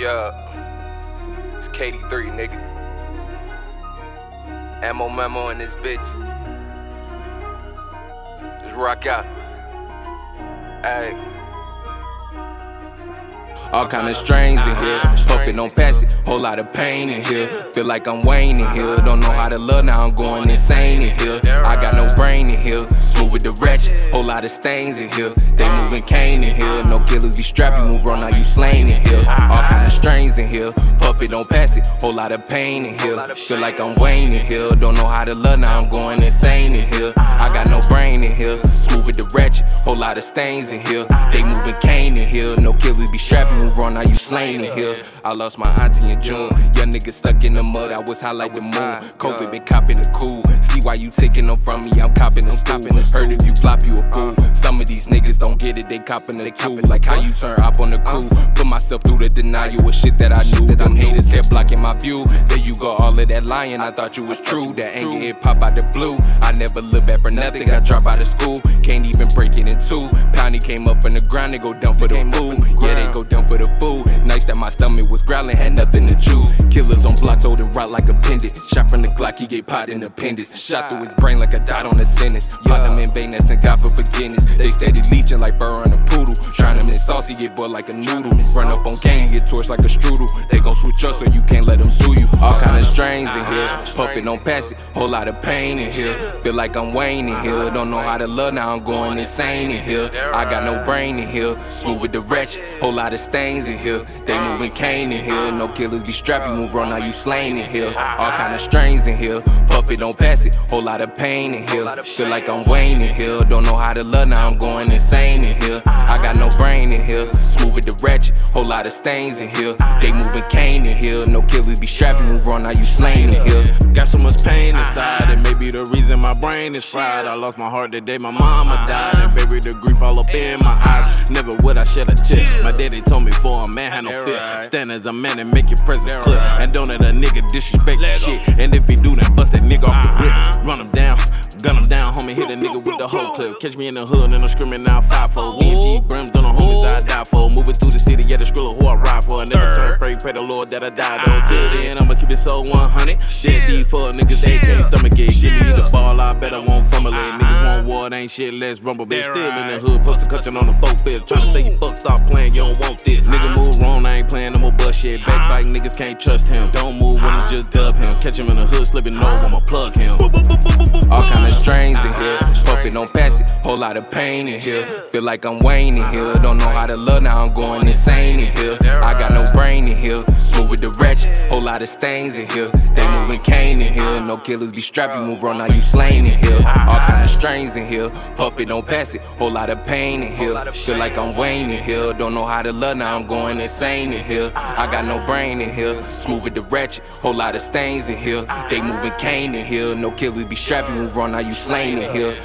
Yeah, it's KD3, nigga. Ammo Mamo in this bitch. Just rock out. Hey. All kind of strains in here. Puffin' don't pass it. Whole lot of pain in here. Feel like I'm Wayne in here. Don't know how to love now. I'm going insane in here. I got no brain in here. Smooth with the ratchet. Whole lot of stains in here. They moving cane in here. No killers be strapped. Move wrong now. You slain in here. All kind of strains in here. Puff it, don't pass it. Whole lot of pain in here. Feel like I'm Wayne in here. Don't know how to love now. I'm going insane in here. I got no brain in here. Smooth with the ratchet. Whole lot of stains in here. They moving cane in here. Killers be strapped move wrong, now you slain in here. I lost my auntie in June. Young nigga stuck in the mud, I was high like the moon. COVID been copping the cool. See why you taking them from me, I'm copping them stopping. Heard if you flop, you a fool. Some of these niggas don't get it, they copping the two. Like how you turn up on the crew. Put myself through the denial with shit that I knew. That them haters kept blocking my view. There you go, all of that lying, I thought you was true. That anger, it pop out the blue. I never live back for nothing, I drop out of school. Can't even break it in two. Poundy came up from the ground, they go down for the food. Yeah, they go down for the food. Nice that my stomach was growling, had nothing to chew. Killers on blocks holding route like a pendant. Shot from the Glock, he gave pot in appendix. Shot through his brain like a dot on a sentence. Locked him in Bayonets and God for forgiveness. They steady leeching like burr on a poodle. Trying him in saucy, get boiled like a noodle. Run up on gang, get torched like a strudel. They gon' switch up so you can't let them sue you. All kind of strains in here. Puffin' don't pass it. Whole lot of pain in here. Feel like I'm Wayne in here. Don't know how to love now, I'm going insane in here. I got no brain in here. Smooth with the wretch. Whole lot of stains in here. They mm. moving cane in here. No killers be strapped. You move wrong, now you slain in here. Uh-huh. All kind of strains in here. Puff it, don't pass it. Whole lot of pain in here. Feel like I'm Wayne in here. Don't know how to love now, I'm going insane in here. I got no brain in here. Whole lot of stains in here. They moving cane in here. No killers be strapped. You move wrong, now you slain in here. Got so much pain inside, it may be the reason my brain is fried. I lost my heart the day my mama died, and baby, the grief all up in my eyes. Never would I shed a tear. My daddy told me for a man had no fear. Stand as a man and make your presence clear. And don't let a nigga disrespect your shit. And if he do, then bust that nigga off the grip. Run him down, gun him down, homie. Hit a nigga with the whole clip. Catch me in the hood and I'm screaming out five fold. Me and G Brims done the homies I pray, the Lord that I die though. Till then, I'ma keep it so 100. Shit, deep for niggas, they can't stomach it. Give me the ball, I bet I won't fumble it. Niggas want war, ain't shit, let's rumble. Bitch, still in the hood, pussy cutting on the folk field. Tryna say you fuck, stop playing, you don't want this. Nigga move wrong, I ain't playing no more bullshit. Backbite niggas can't trust him. Don't move when it's just dub him. Catch him in the hood, slipping no, I'ma plug him. All kind of strains in here. Puffin' don't pass it. Whole lot of pain in here. Feel like I'm waning in here. Don't know how to love now. I'm going insane lot of stains in here. They moving cane in here. No killers be strapped. Move wrong now. You slain in here. All kind of strains in here. Puff it, don't pass it. Whole lot of pain in here. Feel like I'm Wayne in here. Don't know how to love now. I'm going insane in here. I got no brain in here. Smooth with the ratchet. Whole lot of stains in here. They moving cane in here. No killers be strapped. Move wrong now. You slain in here.